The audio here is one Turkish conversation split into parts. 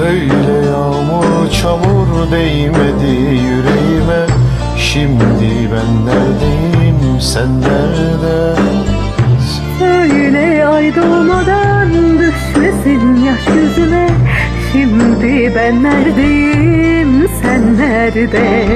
Söyle yağmur çamur değmedi yüreğime. Şimdi ben neredeyim sen nerede? Söyle ay doğmadan düşmesin yaş gözüme Şimdi ben neredeyim sen nerede?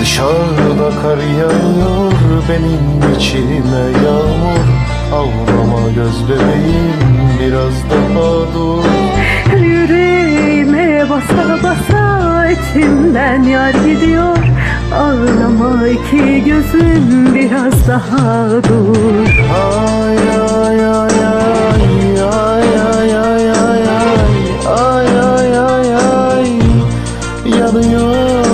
Dışarıda kar yağıyor benim içime yağmur. Ağlama göz bebeğim biraz daha dur Yüreğime basa basa içimden yar gidiyor Ağlama iki gözüm biraz daha dur Ay ay ay ay ay ay ay ay ay ay ay ay yanıyor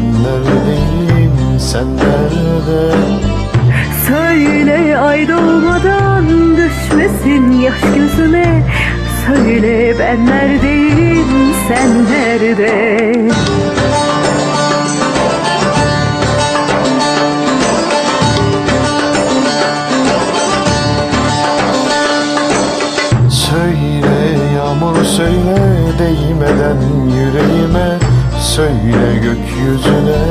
ben neredeyim sen nerede? Söyle ay doğmadan düşmesin yaş gözüme. Söyle ben neredeyim? Sen nerede? Söyle yağmur söyle değmeden yüreğime Söyle gökyüzüne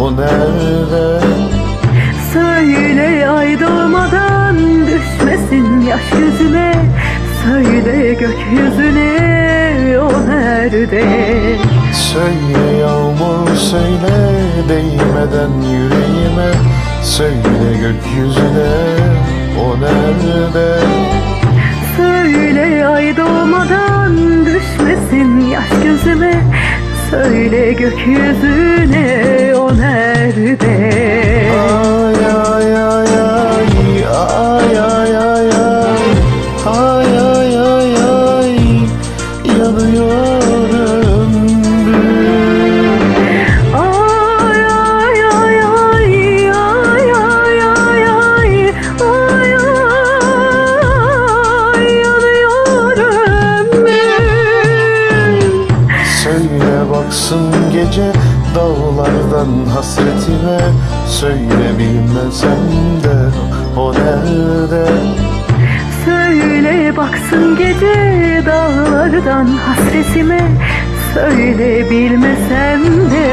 o nerede? Söyle ay doğmadan düşmesin yaş yüzüme Söyle gökyüzüne o nerede? Söyle yağmur söyle değmeden yüreğime. Söyle gökyüzüne o nerede Söyle gökyüzüne o nerede dağlardan hasretime Söyle bilmesem de o nerede? Söyle baksın gece dağlardan hasretime Söyle bilmesem de